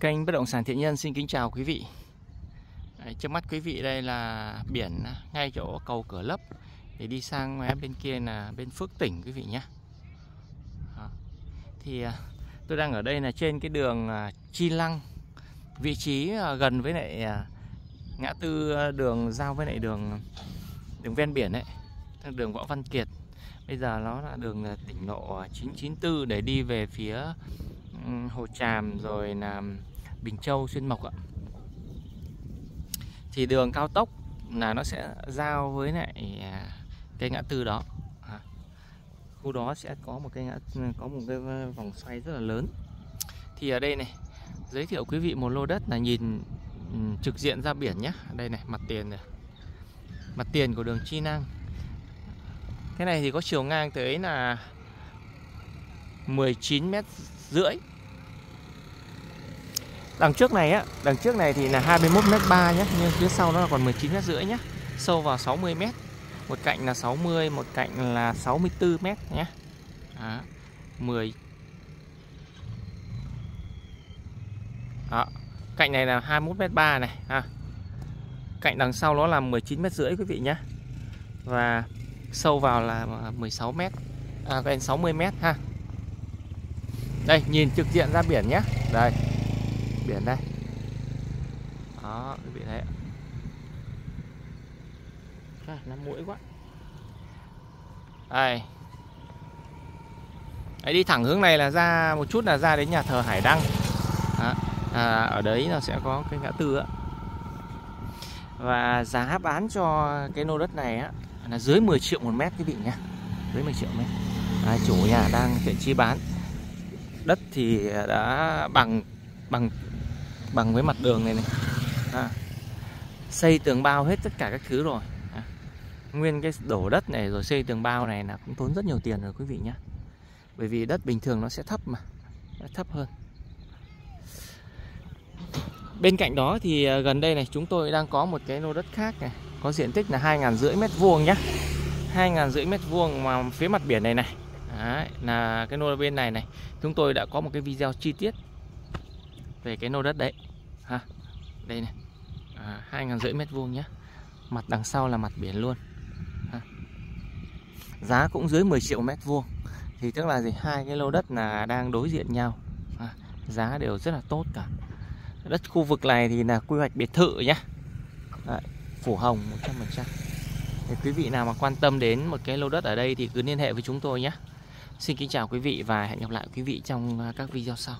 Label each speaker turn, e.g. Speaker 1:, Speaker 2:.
Speaker 1: Kênh Bất động sản Thiện Nhân xin kính chào quý vị. Đấy, trước mắt quý vị đây là biển ngay chỗ cầu Cửa Lấp để đi sang ngoài bên kia là bên Phước Tỉnh quý vị nhé. Thì à, tôi đang ở đây là trên cái đường à, Chi Lăng, vị trí à, gần với lại ngã tư đường giao với lại đường đường ven biển đấy, đường Võ Văn Kiệt. Bây giờ nó là đường tỉnh lộ 994 để đi về phía Hồ Tràm rồi là Bình Châu Xuyên Mộc ạ. Thì đường cao tốc là nó sẽ giao với lại à, cái ngã tư đó. À, khu đó sẽ có một cái ngã có một cái vòng xoay rất là lớn. Thì ở đây này giới thiệu quý vị một lô đất là nhìn ừ, trực diện ra biển nhé đây này mặt tiền này. Mặt tiền của đường Chi Năng cái này thì có chiều ngang tới là 19 mét rưỡi. Đằng trước này á, đằng trước này thì là 21 m 3 nhé, nhưng phía sau nó là còn 19 m rưỡi nhé. Sâu vào 60 m. Một cạnh là 60, một cạnh là 64 m nhé. Đó. 10 Đó. Cạnh này là 21 m 3 này ha. Cạnh đằng sau nó là 19 m rưỡi quý vị nhé. Và sâu vào là 16 m. À gần 60 m ha. Đây, nhìn trực diện ra biển nhé. Đây biển đây. Đó quý vị thấy à, nó mũi quá. Đây. Đấy, đi thẳng hướng này là ra một chút là ra đến nhà thờ Hải Đăng. Đó. À, ở đấy là sẽ có cái ngã tư á và giá bán cho cái lô đất này á là dưới 10 triệu một mét quý vị nhé dưới 10 triệu mét. À, chủ nhà đang thiện chi bán. Đất thì đã bằng bằng bằng với mặt đường này này. À, xây tường bao hết tất cả các thứ rồi. À, nguyên cái đổ đất này rồi xây tường bao này là cũng tốn rất nhiều tiền rồi quý vị nhé bởi vì đất bình thường nó sẽ thấp mà nó thấp hơn. Bên cạnh đó thì à, gần đây này chúng tôi đang có một cái lô đất khác này có diện tích là hai ngàn rưỡi mét vuông nhá. hai ngàn rưỡi mét vuông mà phía mặt biển này này. Đấy, là cái lô bên này này. Chúng tôi đã có một cái video chi tiết về cái lô đất đấy. Ha đây này. À, hai ngàn rưỡi mét vuông nhé mặt đằng sau là mặt biển luôn. Ha. giá cũng dưới 10 triệu mét vuông. Thì tức là gì? Hai cái lô đất là đang đối diện nhau. Ha. giá đều rất là tốt cả. Đất khu vực này thì là quy hoạch biệt thự nhé Đấy, phủ hồng 100% thì quý vị nào mà quan tâm đến một cái lô đất ở đây thì cứ liên hệ với chúng tôi nhé Xin kính chào quý vị và hẹn gặp lại quý vị trong các video sau.